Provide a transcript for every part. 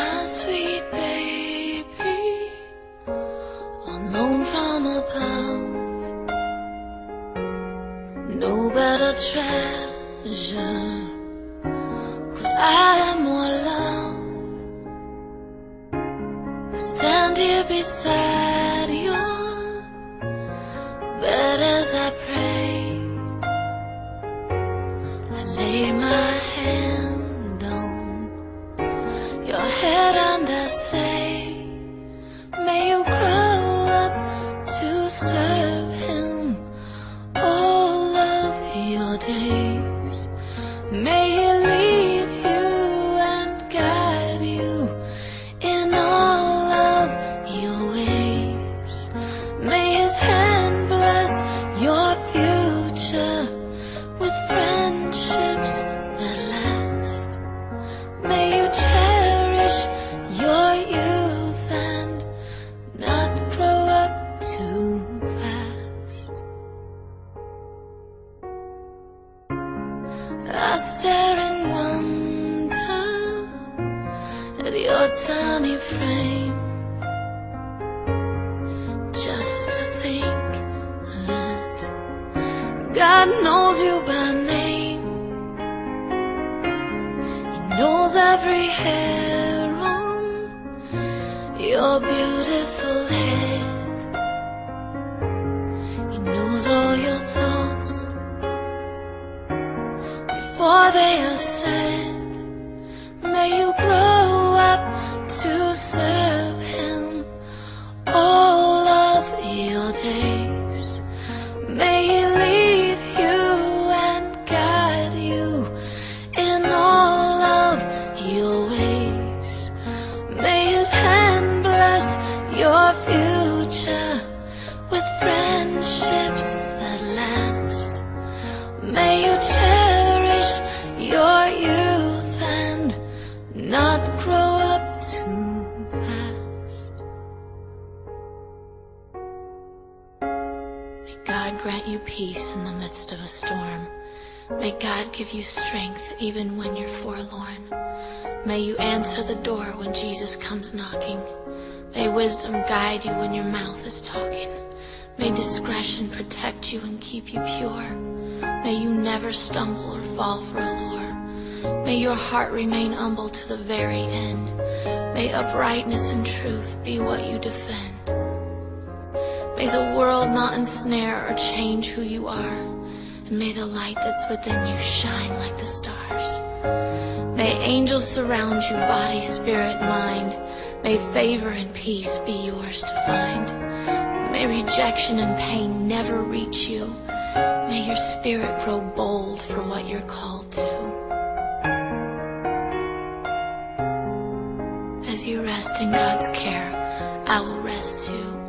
My sweet baby, loan from above, no better treasure could I have more love. Stand here beside your bed as I pray. Days. May He lead you and guide you in all of your ways. May His hand bless your future stare wonder at your tiny frame. Just to think that God knows you by name. He knows every hair on your beautiful head. He knows all your thoughts said. Grant you peace in the midst of a storm. May God give you strength even when you're forlorn. May you answer the door when Jesus comes knocking. May wisdom guide you when your mouth is talking. May discretion protect you and keep you pure. May you never stumble or fall for a lure. May your heart remain humble to the very end. May uprightness and truth be what you defend. May the world not ensnare or change who you are. And may the light that's within you shine like the stars. May angels surround you, body, spirit, mind. May favor and peace be yours to find. May rejection and pain never reach you. May your spirit grow bold for what you're called to. As you rest in God's care, I will rest too,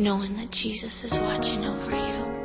knowing that Jesus is watching over you.